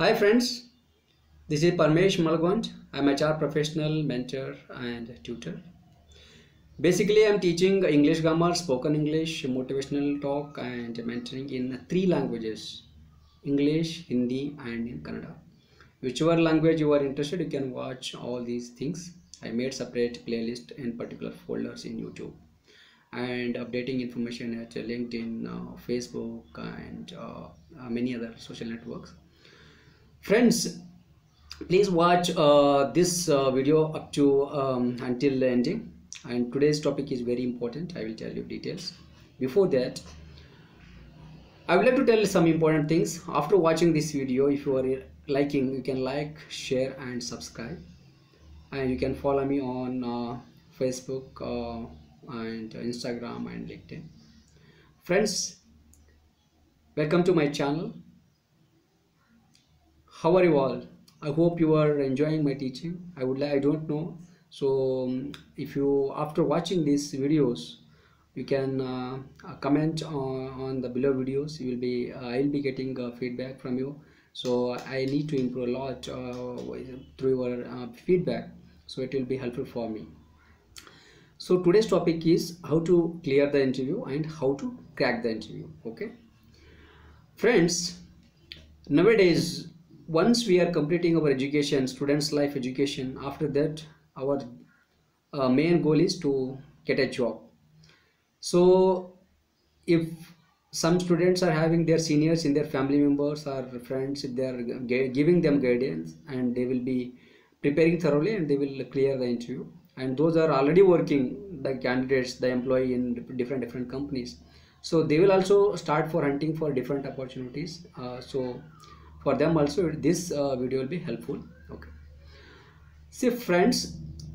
Hi friends, this is Parmesh Malgond. I'm a HR professional, mentor and tutor. Basically, I'm teaching English grammar, spoken English, motivational talk and mentoring in three languages, English, Hindi and in Kannada. Whichever language you are interested, you can watch all these things. I made separate playlist in particular folders in YouTube and updating information at LinkedIn, uh, Facebook and uh, many other social networks friends please watch uh, this uh, video up to um, until the ending. And today's topic is very important. I will tell you details. Before that i would like to tell some important things. After watching this video if you are liking you can like share and subscribe. And you can follow me on uh, facebook uh, and instagram and linkedin. Friends welcome to my channel how are you all? I hope you are enjoying my teaching. I would like i don't know. So um, if you after watching these videos you can uh, comment on, on the below videos. You will be uh, i'll be getting uh, feedback from you. So i need to improve a lot uh, through your uh, feedback. So it will be helpful for me. So today's topic is how to clear the interview and how to crack the interview. Okay? Friends nowadays once we are completing our education students life education after that our uh, main goal is to get a job. So if some students are having their seniors in their family members or friends if they are giving them guidance and they will be preparing thoroughly and they will clear the interview. And those are already working the candidates the employee in different different companies. So they will also start for hunting for different opportunities. Uh, so for them also this uh, video will be helpful. Okay. See friends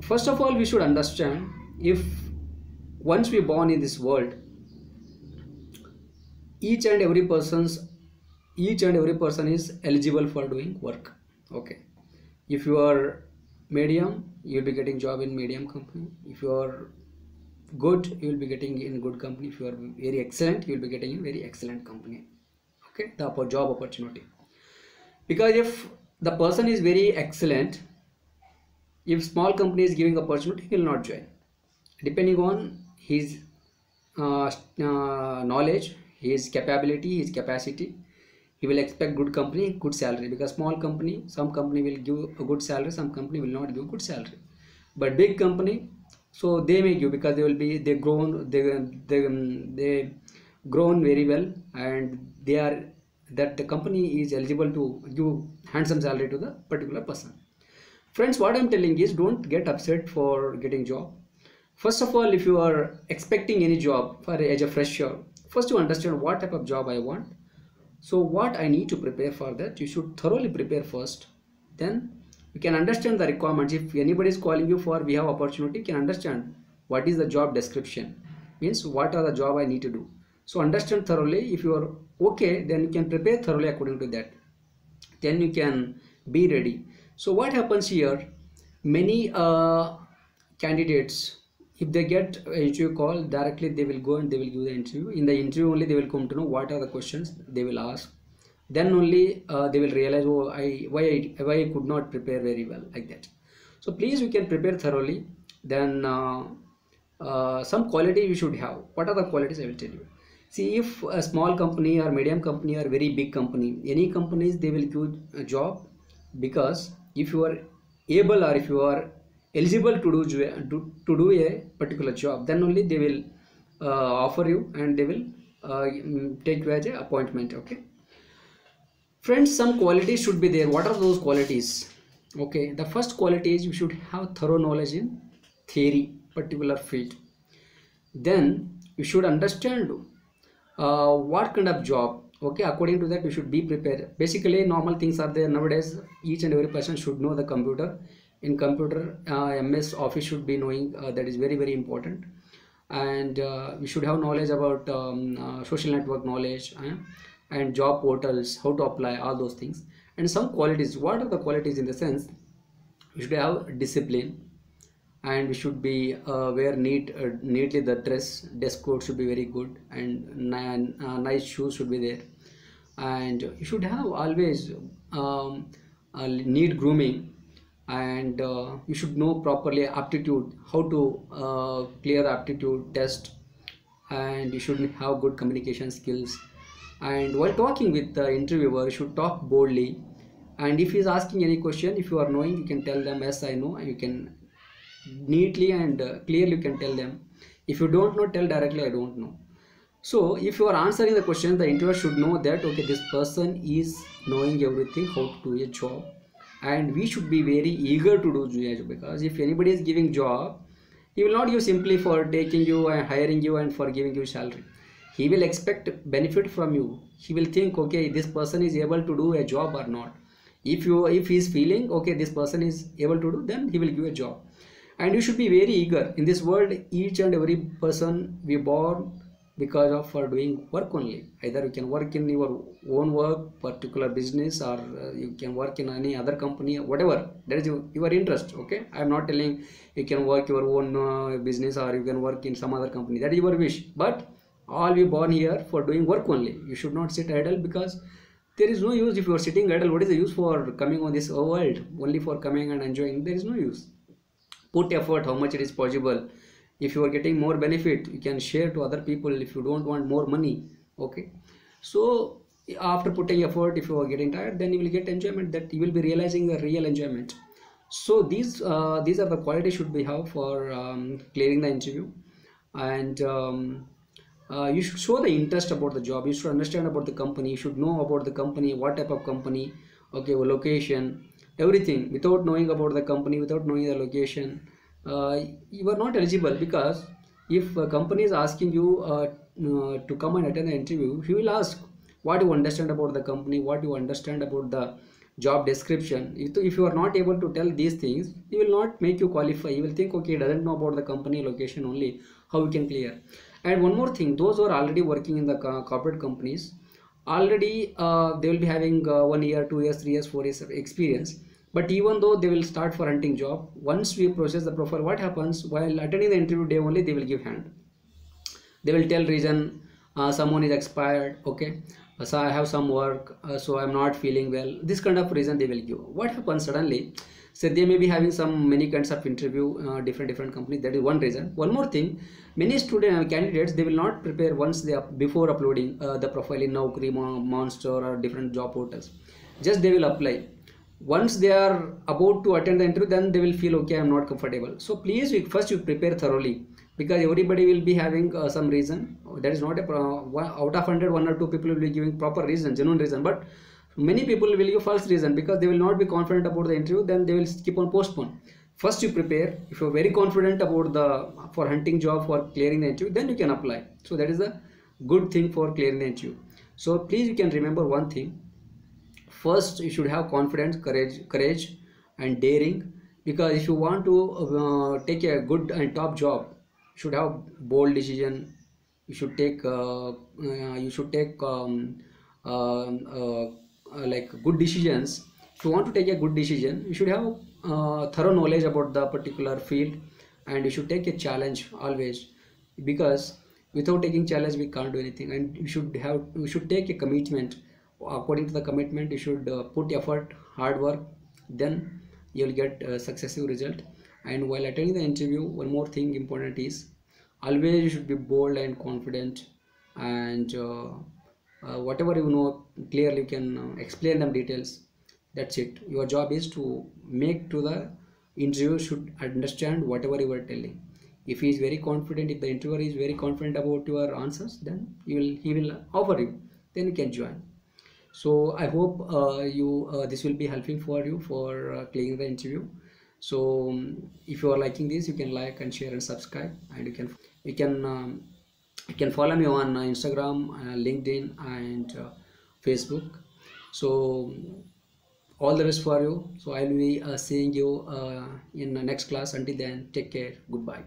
first of all we should understand if once we born in this world each and every person's each and every person is eligible for doing work. Okay. If you are medium you'll be getting job in medium company. If you are good you will be getting in good company. If you are very excellent you will be getting in very excellent company. Okay. The job opportunity because if the person is very excellent if small company is giving opportunity he will not join. Depending on his uh, uh, knowledge his capability his capacity he will expect good company good salary. Because small company some company will give a good salary some company will not give good salary. But big company so they may give because they will be they grown they they, they grown very well and they are that the company is eligible to give handsome salary to the particular person. Friends what i'm telling is don't get upset for getting job. First of all if you are expecting any job for as a fresher first you understand what type of job i want. So what i need to prepare for that you should thoroughly prepare first. Then you can understand the requirements. If anybody is calling you for we have opportunity you can understand what is the job description. Means what are the job i need to do. So understand thoroughly if you are okay then you can prepare thoroughly according to that. Then you can be ready. So what happens here? Many uh, candidates if they get interview call directly they will go and they will give the interview. In the interview only they will come to know what are the questions they will ask. Then only uh, they will realize oh i why I, why I could not prepare very well like that. So please you can prepare thoroughly. Then uh, uh, some quality you should have. What are the qualities? I will tell you see if a small company or medium company or very big company any companies they will give a job because if you are able or if you are eligible to do to, to do a particular job then only they will uh, offer you and they will uh, take you as a appointment okay? Friends some qualities should be there. What are those qualities? Okay the first quality is you should have thorough knowledge in theory particular field. Then you should understand uh, what kind of job? Okay according to that you should be prepared. Basically normal things are there nowadays. Each and every person should know the computer. In computer uh, ms office should be knowing uh, that is very very important. And uh, we should have knowledge about um, uh, social network knowledge eh, and job portals how to apply all those things. And some qualities. What are the qualities in the sense? We should have discipline and we should be uh, wear neat uh, neatly the dress. Desk code should be very good and uh, nice shoes should be there. And you should have always um, need grooming and uh, you should know properly aptitude how to uh, clear aptitude test and you should have good communication skills. And while talking with the interviewer you should talk boldly. And if he is asking any question if you are knowing you can tell them yes i know and you can neatly and uh, clearly you can tell them. If you don't know tell directly i don't know. So if you are answering the question the interviewer should know that okay this person is knowing everything how to do a job and we should be very eager to do job because if anybody is giving job he will not give simply for taking you and hiring you and for giving you salary. He will expect benefit from you. He will think okay this person is able to do a job or not. If you if he is feeling okay this person is able to do then he will give a job and you should be very eager. In this world each and every person we born because of for doing work only. Either you can work in your own work particular business or uh, you can work in any other company whatever. That is your, your interest okay? I am not telling you can work your own uh, business or you can work in some other company. That is your wish. But all we born here for doing work only. You should not sit idle because there is no use. If you are sitting idle what is the use for coming on this world? Only for coming and enjoying. There is no use put effort how much it is possible. If you are getting more benefit you can share to other people. If you don't want more money okay. So after putting effort if you are getting tired then you will get enjoyment that you will be realizing the real enjoyment. So these uh, these are the qualities should be have for um, clearing the interview. And um, uh, you should show the interest about the job. You should understand about the company. You should know about the company what type of company okay location everything without knowing about the company without knowing the location. Uh, you are not eligible because if a company is asking you uh, uh, to come and attend the interview he will ask what you understand about the company what you understand about the job description. If, if you are not able to tell these things he will not make you qualify. He will think okay he doesn't know about the company location only. How we can clear? And one more thing those who are already working in the corporate companies already uh, they will be having uh, one year two years three years four years of experience. But even though they will start for hunting job once we process the profile what happens? While attending the interview day only they will give hand. They will tell reason uh, someone is expired okay so i have some work uh, so i'm not feeling well. This kind of reason they will give. What happens suddenly so they may be having some many kinds of interview uh, different different companies that is one reason. One more thing many student uh, candidates they will not prepare once they up, before uploading uh, the profile in Naukri, Monster or different job portals. Just they will apply once they are about to attend the interview then they will feel okay i'm not comfortable. So please first you prepare thoroughly because everybody will be having uh, some reason. That is not a out of 100 one or two people will be giving proper reason genuine reason. But many people will give false reason because they will not be confident about the interview then they will keep on postpone. First you prepare. If you are very confident about the for hunting job for clearing the interview then you can apply. So that is a good thing for clearing the interview. So please you can remember one thing first you should have confidence courage courage and daring. Because if you want to uh, take a good and top job you should have bold decision. You should take uh, uh, you should take um, um uh, uh, like good decisions. If you want to take a good decision you should have uh, thorough knowledge about the particular field and you should take a challenge always. Because without taking challenge we can't do anything. And you should have you should take a commitment according to the commitment you should uh, put effort hard work then you will get a successive result. And while attending the interview one more thing important is always you should be bold and confident and uh, uh, whatever you know clearly you can uh, explain them details. That's it. Your job is to make to the interviewer should understand whatever you are telling. If he is very confident if the interviewer is very confident about your answers then he will he will offer you then you can join so i hope uh, you uh, this will be helping for you for uh, clearing the interview. So um, if you are liking this you can like and share and subscribe and you can you can um, you can follow me on instagram uh, linkedin and uh, facebook. So all the best for you. So i will be uh, seeing you in the next class. Until then take care. Goodbye